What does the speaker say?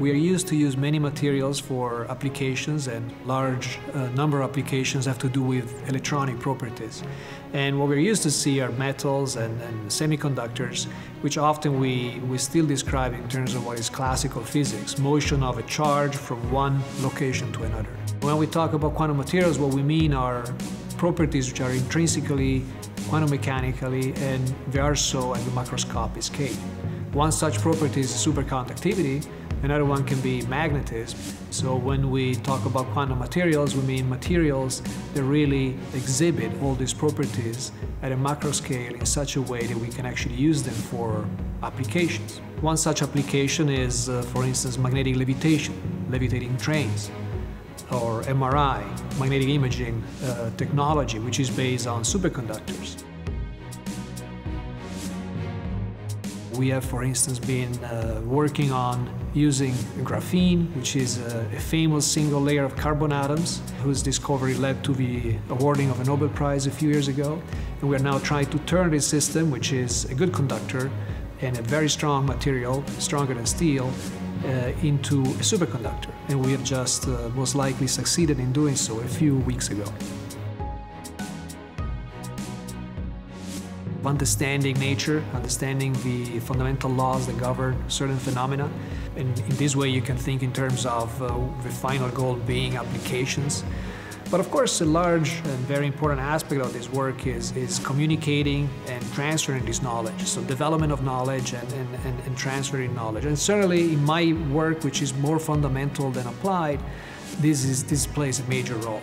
We are used to use many materials for applications and large uh, number of applications have to do with electronic properties. And what we're used to see are metals and, and semiconductors, which often we, we still describe in terms of what is classical physics, motion of a charge from one location to another. When we talk about quantum materials, what we mean are properties which are intrinsically quantum mechanically and they are so at the macroscopic scale. One such property is superconductivity, another one can be magnetism. So when we talk about quantum materials, we mean materials that really exhibit all these properties at a macro scale in such a way that we can actually use them for applications. One such application is, uh, for instance, magnetic levitation, levitating trains or MRI, magnetic imaging uh, technology, which is based on superconductors. We have, for instance, been uh, working on using graphene, which is a, a, famous single layer of carbon atoms, whose discovery led to the awarding of a Nobel Prize a few years ago. And we are now trying to turn this system, which is a good conductor and a very strong material, stronger than steel, uh, into a superconductor. And we have just uh, most likely succeeded in doing so a few weeks ago. Understanding nature, understanding the fundamental laws that govern certain phenomena. And in this way, you can think in terms of uh, the final goal being applications. But of course, a large and very important aspect of this work is, is communicating and transferring this knowledge. So development of knowledge and, and, and, and transferring knowledge. And certainly in my work, which is more fundamental than applied, this, is, this plays a major role.